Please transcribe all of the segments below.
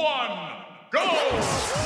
one, go!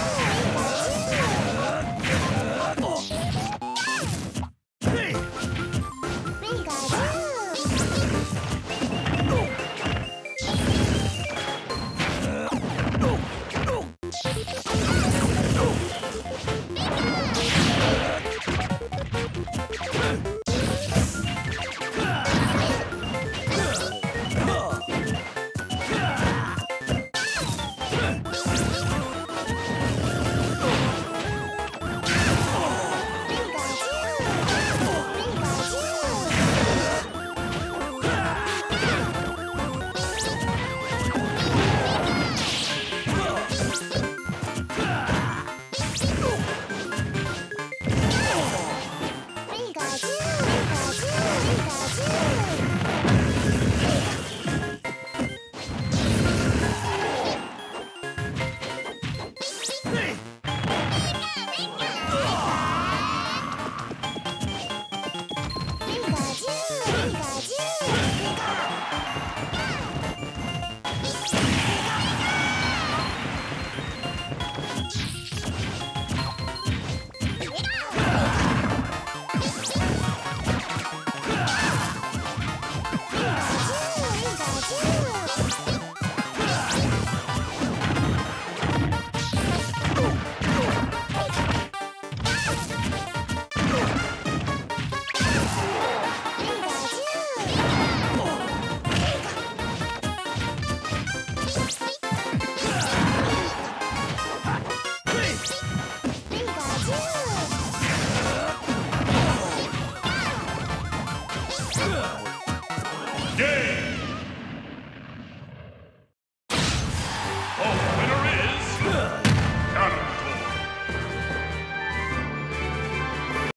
Game.